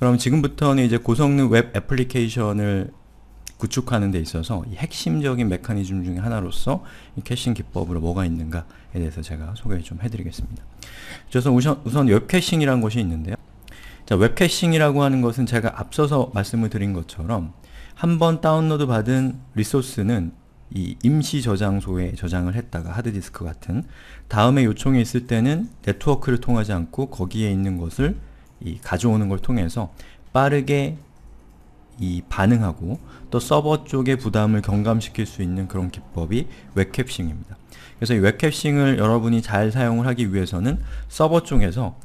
그럼 지금부터는 이제 고성능 웹 애플리케이션을 구축하는 데 있어서 이 핵심적인 메커니즘 중에 하나로서 이 caching 기법으로 뭐가 있는가에 대해서 제가 소개 좀 해드리겠습니다. 그래서 우선, 우선 웹 caching이라는 것이 있는데요. 자, 웹 caching이라고 하는 것은 제가 앞서서 말씀을 드린 것처럼 한 번 다운로드 받은 resource는 이 임시 저장소에 저장을 했다가 하드디스크 같은 다음에 요청이 있을 때는 네트워크를 통하지 않고 거기에 있는 것을 이 가져오는 걸 통해서 빠르게 이 반응하고 또 서버 쪽의 부담을 경감시킬 수 있는 그런 기법이 웹 caching입니다. 그래서 이 웹 caching을 여러분이 잘 사용을 하기 위해서는 서버 쪽에서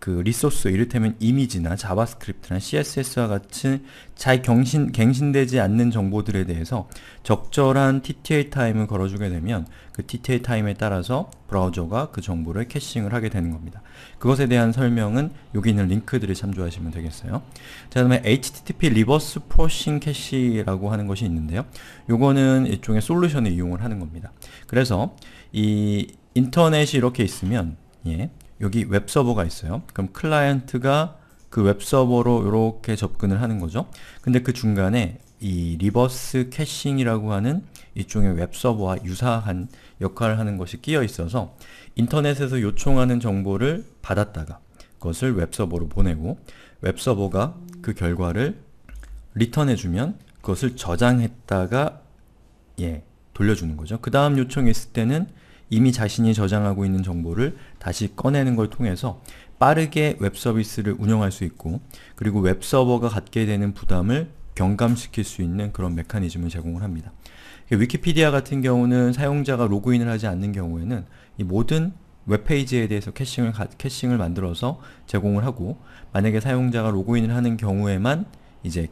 그 resource, 이를테면 이미지나 JavaScript나 CSS와 같은 잘 경신, 갱신되지 않는 정보들에 대해서 적절한 TTL 타임을 걸어주게 되면 그 TTL 타임에 따라서 브라우저가 그 정보를 caching을 하게 되는 겁니다. 그것에 대한 설명은 여기 있는 링크들을 참조하시면 되겠어요. 자, 그다음에 HTTP reverse proxy cache라고 하는 것이 있는데요. 요거는 일종의 솔루션을 이용을 하는 겁니다. 그래서 이 인터넷이 이렇게 있으면 예, 여기 웹서버가 있어요. 그럼 클라이언트가 그 웹서버로 이렇게 접근을 하는 거죠. 근데 그 중간에 이 reverse caching이라고 하는 일종의 웹서버와 유사한 역할을 하는 것이 끼어 있어서 인터넷에서 요청하는 정보를 받았다가 그것을 웹서버로 보내고 웹서버가 그 결과를 return해주면 그것을 저장했다가 예 돌려주는 거죠. 그 다음 요청이 있을 때는 이미 자신이 저장하고 있는 정보를 다시 꺼내는 걸 통해서 빠르게 웹 서비스를 운영할 수 있고 그리고 웹 서버가 갖게 되는 부담을 경감시킬 수 있는 그런 메커니즘을 제공을 합니다. 위키피디아 같은 경우는 사용자가 로그인을 하지 않는 경우에는 이 모든 웹페이지에 대해서 caching을, caching을 만들어서 제공을 하고 만약에 사용자가 로그인을 하는 경우에만 이제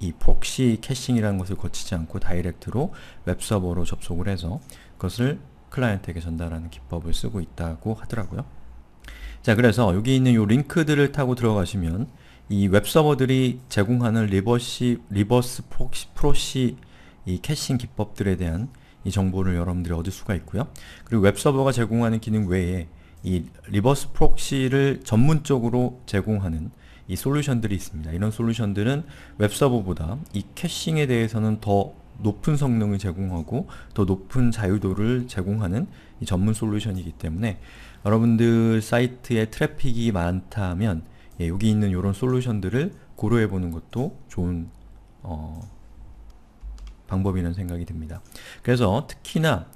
이 proxy caching이라는 것을 거치지 않고 direct로 웹서버로 접속을 해서 그것을 클라이언트에게 전달하는 기법을 쓰고 있다고 하더라고요. 자 그래서 여기 있는 이 링크들을 타고 들어가시면 이 웹서버들이 제공하는 리버시, reverse proxy, proxy 이 caching 기법들에 대한 이 정보를 여러분들이 얻을 수가 있고요. 그리고 웹서버가 제공하는 기능 외에 이 reverse proxy를 전문적으로 제공하는 이 솔루션들이 있습니다. 이런 솔루션들은 웹서버보다 이 caching에 대해서는 더 높은 성능을 제공하고 더 높은 자유도를 제공하는 전문 솔루션이기 때문에 여러분들 사이트에 트래픽이 많다면 예, 여기 있는 이런 솔루션들을 고려해 보는 것도 좋은 어, 방법이라는 생각이 듭니다. 그래서 특히나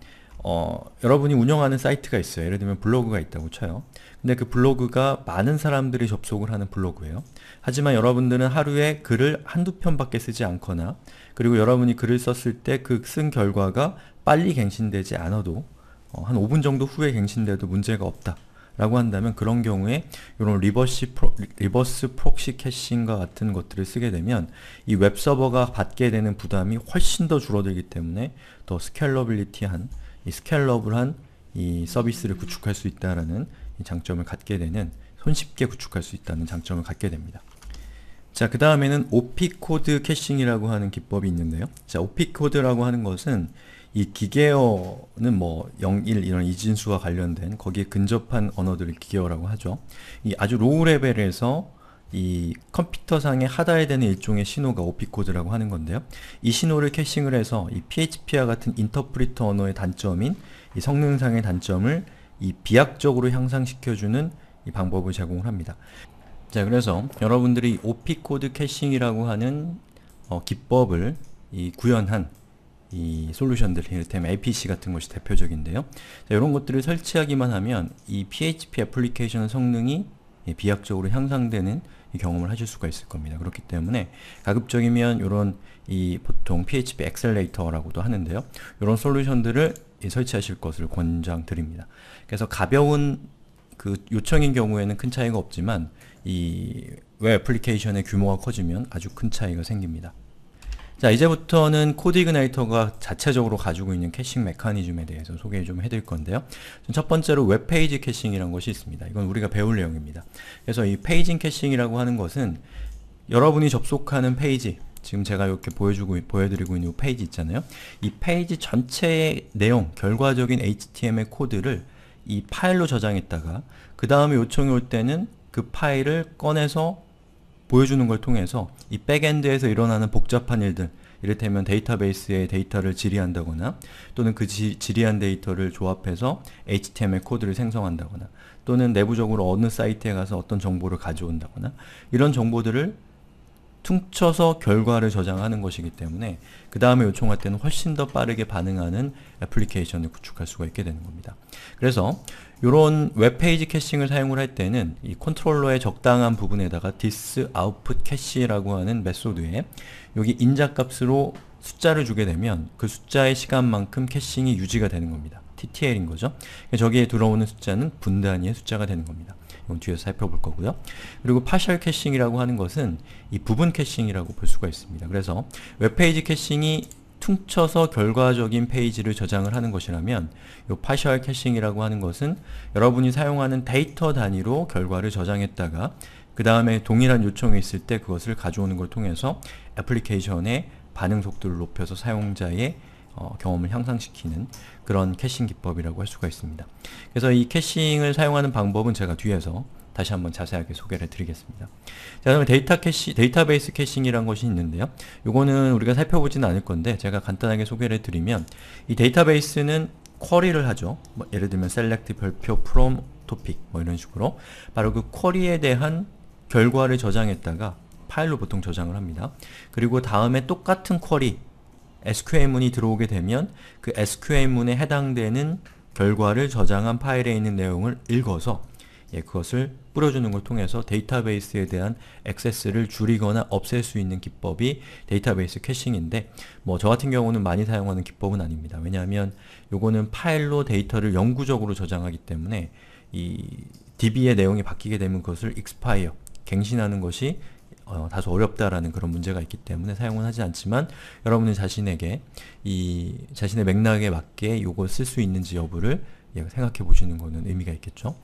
어, 여러분이 운영하는 사이트가 있어요. 예를 들면 블로그가 있다고 쳐요. 근데 그 블로그가 많은 사람들이 접속을 하는 블로그예요. 하지만 여러분들은 하루에 글을 한두 편밖에 쓰지 않거나 그리고 여러분이 글을 썼을 때 그 쓴 결과가 빨리 갱신되지 않아도 어, 한 5분 정도 후에 갱신돼도 문제가 없다. 라고 한다면 그런 경우에 이런 리버시 프로, reverse proxy caching과 같은 것들을 쓰게 되면 이 웹서버가 받게 되는 부담이 훨씬 더 줄어들기 때문에 더 scalability한 이 scalable한 이 서비스를 구축할 수 있다라는 장점을 갖게 되는 손쉽게 구축할 수 있다는 장점을 갖게 됩니다. 자, 그 다음에는 opcode caching이라고 하는 기법이 있는데요. 자, opcode라고 하는 것은 이 기계어는 뭐 0, 1 이런 이진수와 관련된 거기에 근접한 언어들을 기계어라고 하죠. 이 아주 low level에서 이 컴퓨터상에 하달이 되는 일종의 신호가 opcode라고 하는 건데요. 이 신호를 caching을 해서 이 PHP와 같은 interpreter 언어의 단점인 이 성능상의 단점을 이 비약적으로 향상시켜주는 이 방법을 제공을 합니다. 자 그래서 여러분들이 opcode caching이라고 하는 어, 기법을 이 구현한 이 솔루션들, 이를테면 APC 같은 것이 대표적인데요. 자, 이런 것들을 설치하기만 하면 이 PHP 애플리케이션 성능이 비약적으로 향상되는 경험을 하실 수가 있을 겁니다. 그렇기 때문에 가급적이면 이런 이 보통 PHP accelerator라고도 하는데요. 이런 솔루션들을 설치하실 것을 권장드립니다. 그래서 가벼운 그 요청인 경우에는 큰 차이가 없지만 이 웹 애플리케이션의 규모가 커지면 아주 큰 차이가 생깁니다. 자 이제부터는 CodeIgniter가 자체적으로 가지고 있는 caching 메커니즘에 대해서 소개 좀 해드릴 건데요. 첫 번째로 웹페이지 caching이라는 것이 있습니다. 이건 우리가 배울 내용입니다. 그래서 이 페이지 caching이라고 하는 것은 여러분이 접속하는 페이지 지금 제가 이렇게 보여주고 보여드리고 있는 이 페이지 있잖아요. 이 페이지 전체의 내용, 결과적인 HTML 코드를 이 파일로 저장했다가 그 다음에 요청이 올 때는 그 파일을 꺼내서 보여주는 걸 통해서 이 backend에서 일어나는 복잡한 일들 이를테면 데이터베이스에 데이터를 질의한다거나 또는 그 지, 질의한 데이터를 조합해서 HTML 코드를 생성한다거나 또는 내부적으로 어느 사이트에 가서 어떤 정보를 가져온다거나 이런 정보들을 퉁쳐서 결과를 저장하는 것이기 때문에 그 다음에 요청할 때는 훨씬 더 빠르게 반응하는 애플리케이션을 구축할 수가 있게 되는 겁니다. 그래서 이런 웹페이지 caching을 사용을 할 때는 이 controller의 적당한 부분에다가 this output cache라고 하는 method에 여기 인자값으로 숫자를 주게 되면 그 숫자의 시간만큼 caching이 유지가 되는 겁니다. TTL인 거죠. 저기에 들어오는 숫자는 분단위의 숫자가 되는 겁니다. 이건 뒤에서 살펴볼 거고요. 그리고 partial caching이라고 하는 것은 이 부분 caching이라고 볼 수가 있습니다. 그래서 웹페이지 caching이 퉁쳐서 결과적인 페이지를 저장을 하는 것이라면 이 partial caching이라고 하는 것은 여러분이 사용하는 데이터 단위로 결과를 저장했다가 그 다음에 동일한 요청이 있을 때 그것을 가져오는 걸 통해서 애플리케이션의 반응 속도를 높여서 사용자의 어, 경험을 향상시키는 그런 caching 기법이라고 할 수가 있습니다. 그래서 이 caching을 사용하는 방법은 제가 뒤에서 다시 한번 자세하게 소개를 드리겠습니다. 자, 그러면 데이터 캐시, 데이터베이스 caching이라는 것이 있는데요. 이거는 우리가 살펴보지는 않을 건데 제가 간단하게 소개를 드리면 이 데이터베이스는 query를 하죠. 뭐 예를 들면 select 별표 from topic 뭐 이런 식으로 바로 그 쿼리에 대한 결과를 저장했다가 파일로 보통 저장을 합니다. 그리고 다음에 똑같은 쿼리 SQL문이 들어오게 되면 그 SQL문에 해당되는 결과를 저장한 파일에 있는 내용을 읽어서 예, 그것을 뿌려주는 걸 통해서 데이터베이스에 대한 액세스를 줄이거나 없앨 수 있는 기법이 데이터베이스 캐싱인데 뭐 저 같은 경우는 많이 사용하는 기법은 아닙니다. 왜냐하면 요거는 파일로 데이터를 영구적으로 저장하기 때문에 이 DB의 내용이 바뀌게 되면 그것을 expire, 갱신하는 것이 어, 다소 어렵다라는 그런 문제가 있기 때문에 사용은 하지 않지만 여러분이 자신에게 이 자신의 맥락에 맞게 요걸 쓸 수 있는지 여부를 예, 생각해 보시는 것은 의미가 있겠죠.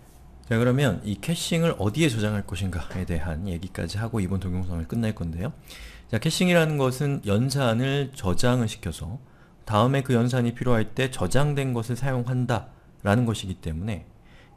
자 그러면 이 caching을 어디에 저장할 것인가에 대한 얘기까지 하고 이번 동영상을 끝낼 건데요. 자 caching이라는 것은 연산을 저장을 시켜서 다음에 그 연산이 필요할 때 저장된 것을 사용한다 라는 것이기 때문에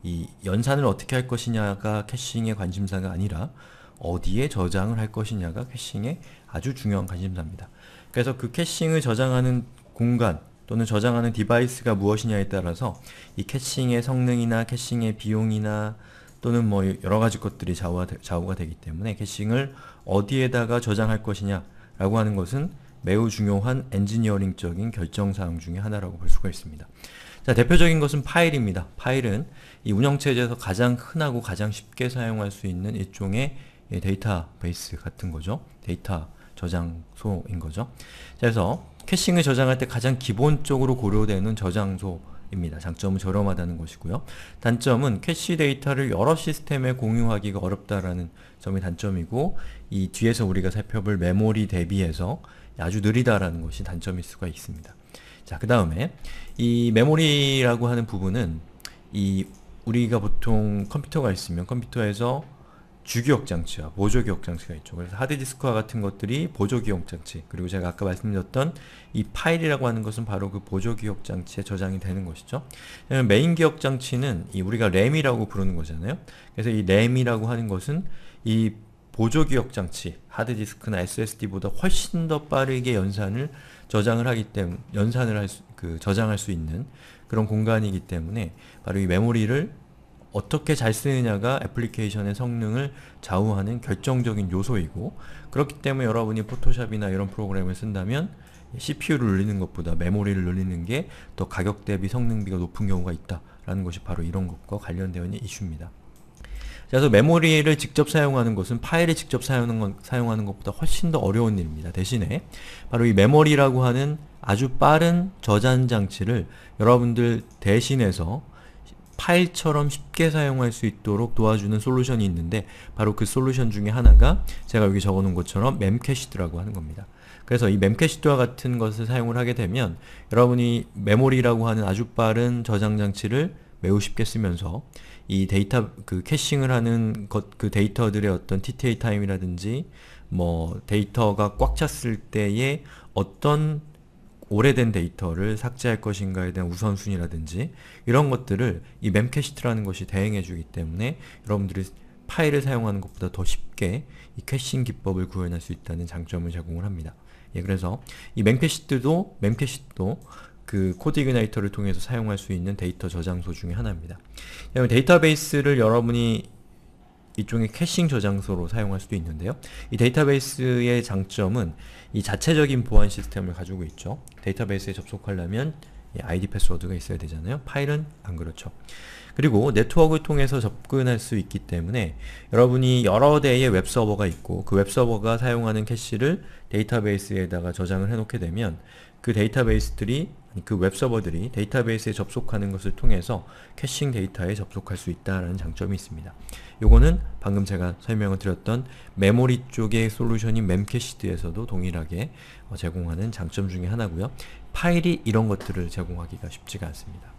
이 연산을 어떻게 할 것이냐가 caching의 관심사가 아니라 어디에 저장을 할 것이냐가 caching의 아주 중요한 관심사입니다. 그래서 그 caching을 저장하는 공간 또는 저장하는 디바이스가 무엇이냐에 따라서 이 caching의 성능이나 caching의 비용이나 또는 뭐 여러가지 것들이 좌우가, 좌우가 되기 때문에 caching을 어디에다가 저장할 것이냐 라고 하는 것은 매우 중요한 엔지니어링적인 결정사항 중의 하나라고 볼 수가 있습니다. 자, 대표적인 것은 파일입니다. 파일은 이 운영체제에서 가장 흔하고 가장 쉽게 사용할 수 있는 일종의 데이터베이스 같은 거죠. 데이터 저장소인 거죠. 그래서 caching을 저장할 때 가장 기본적으로 고려되는 저장소 입니다. 장점은 저렴하다는 것이고요. 단점은 캐시 데이터를 여러 시스템에 공유하기가 어렵다라는 점이 단점이고 이 뒤에서 우리가 살펴볼 메모리 대비해서 아주 느리다라는 것이 단점일 수가 있습니다. 자, 그 다음에 이 메모리라고 하는 부분은 이 우리가 보통 컴퓨터가 있으면 컴퓨터에서 주기억 장치와 보조 기억 장치가 있죠. 그래서 하드디스크와 같은 것들이 보조 기억 장치 그리고 제가 아까 말씀드렸던 이 파일이라고 하는 것은 바로 그 보조 기억 장치에 저장이 되는 것이죠. 메인 기억 장치는 이 우리가 램이라고 부르는 거잖아요. 그래서 이 램이라고 하는 것은 이 보조 기억 장치, 하드디스크나 SSD보다 훨씬 더 빠르게 연산을 저장을 하기 때문에 연산을 할 수, 그 저장할 수 있는 그런 공간이기 때문에 바로 이 메모리를 어떻게 잘 쓰느냐가 애플리케이션의 성능을 좌우하는 결정적인 요소이고 그렇기 때문에 여러분이 포토샵이나 이런 프로그램을 쓴다면 CPU를 늘리는 것보다 메모리를 늘리는 게 더 가격 대비 성능비가 높은 경우가 있다라는 것이 바로 이런 것과 관련되어 있는 이슈입니다. 그래서 메모리를 직접 사용하는 것은 파일을 직접 사용하는, 건, 사용하는 것보다 훨씬 더 어려운 일입니다. 대신에 바로 이 메모리라고 하는 아주 빠른 저장 장치를 여러분들 대신해서 파일처럼 쉽게 사용할 수 있도록 도와주는 솔루션이 있는데 바로 그 솔루션 중에 하나가 제가 여기 적어놓은 것처럼 멤캐시드라고 하는 겁니다. 그래서 이 멤캐시드와 같은 것을 사용을 하게 되면 여러분이 메모리라고 하는 아주 빠른 저장 장치를 매우 쉽게 쓰면서 이 데이터 그 caching을 하는 것 그 데이터들의 어떤 TTL time이라든지 뭐 데이터가 꽉 찼을 때의 어떤 오래된 데이터를 삭제할 것인가에 대한 우선순위라든지 이런 것들을 이 Memcached라는 것이 대행해 주기 때문에 여러분들이 파일을 사용하는 것보다 더 쉽게 이 caching 기법을 구현할 수 있다는 장점을 제공을 합니다. 예, 그래서 이 Memcached도 Memcached도 그 CodeIgniter를 통해서 사용할 수 있는 데이터 저장소 중에 하나입니다. 그다음에 데이터베이스를 여러분이 이쪽에 caching 저장소로 사용할 수도 있는데요. 이 데이터베이스의 장점은 이 자체적인 보안 시스템을 가지고 있죠. 데이터베이스에 접속하려면 이 아이디 패스워드가 있어야 되잖아요. 파일은 안 그렇죠. 그리고 네트워크를 통해서 접근할 수 있기 때문에 여러분이 여러 대의 웹서버가 있고 그 웹서버가 사용하는 캐시를 데이터베이스에다가 저장을 해놓게 되면 그 데이터베이스들이 그 웹서버들이 데이터베이스에 접속하는 것을 통해서 caching 데이터에 접속할 수 있다는 장점이 있습니다. 요거는 방금 제가 설명을 드렸던 메모리 쪽의 솔루션인 Memcached에서도 동일하게 어, 제공하는 장점 중에 하나고요. 파일이 이런 것들을 제공하기가 쉽지가 않습니다.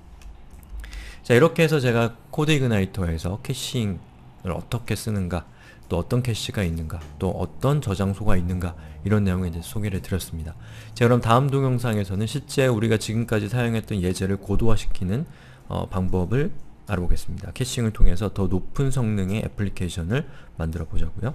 자 이렇게 해서 제가 CodeIgniter에서 caching을 어떻게 쓰는가 또 어떤 캐시가 있는가 또 어떤 저장소가 있는가 이런 내용에 이제 소개를 드렸습니다. 자 그럼 다음 동영상에서는 실제 우리가 지금까지 사용했던 예제를 고도화시키는 어, 방법을 알아보겠습니다. caching을 통해서 더 높은 성능의 애플리케이션을 만들어 보자고요.